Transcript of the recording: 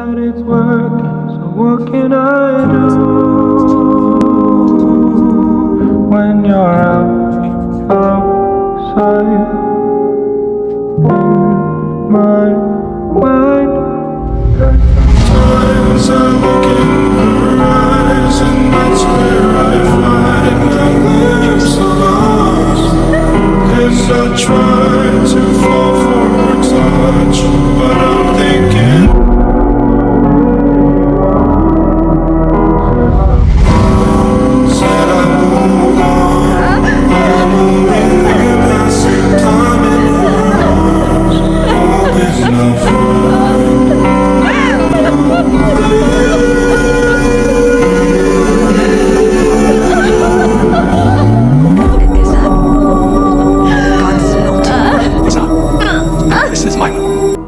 that it's working, so what can I do when you're out outside in my mind? Times I look in her eyes, and that's where I find a glimpse of us. Cause I try Smile.